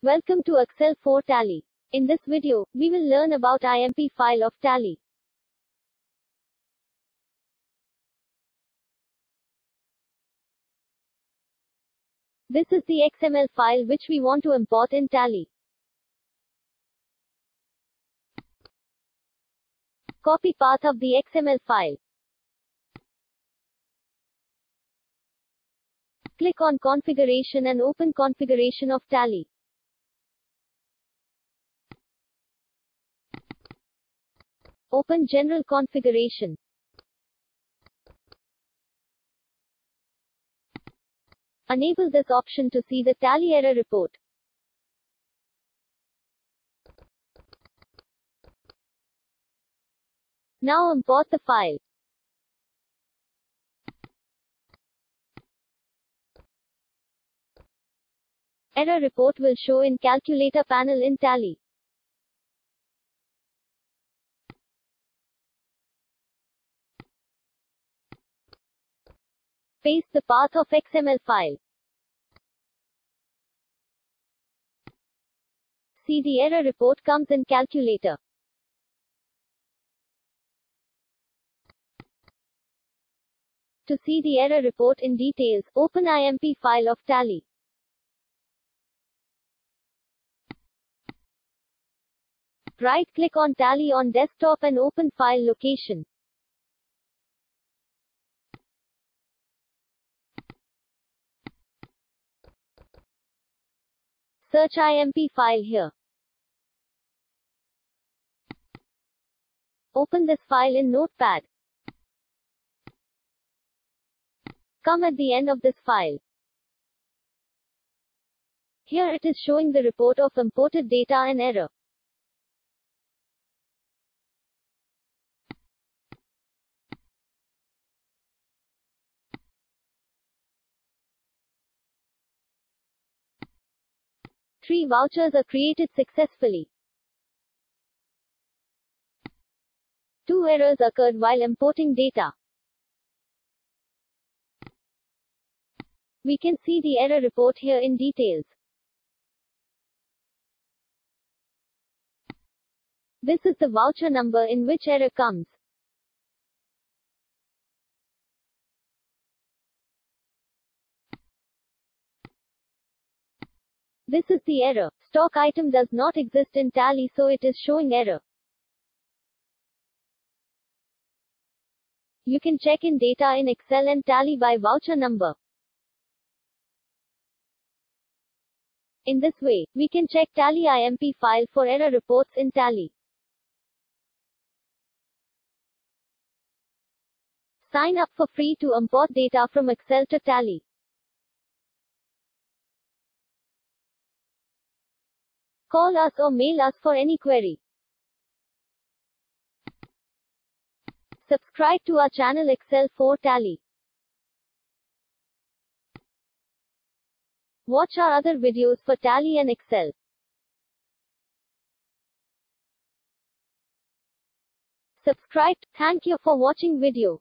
Welcome to Excel for Tally. In this video, we will learn about IMP file of Tally. This is the XML file which we want to import in Tally. Copy path of the XML file. Click on Configuration and open Configuration of Tally. Open General Configuration. Enable this option to see the Tally error report. Now import the file. Error report will show in Calculator panel in Tally. Paste the path of XML file. See the error report comes in calculator. To see the error report in details, open IMP file of Tally. Right-click on Tally on desktop and open file location. Search IMP file here. Open this file in Notepad. Come at the end of this file. Here it is showing the report of imported data and error. Three vouchers are created successfully. Two errors occurred while importing data. We can see the error report here in details. This is the voucher number in which error comes. This is the error. Stock item does not exist in Tally so it is showing error. You can check in data in Excel and Tally by voucher number. In this way, we can check Tally IMP file for error reports in Tally. Sign up for free to import data from Excel to Tally. Call us or mail us for any query. Subscribe to our channel Excel for Tally. Watch our other videos for Tally and Excel. Subscribe. Thank you for watching video.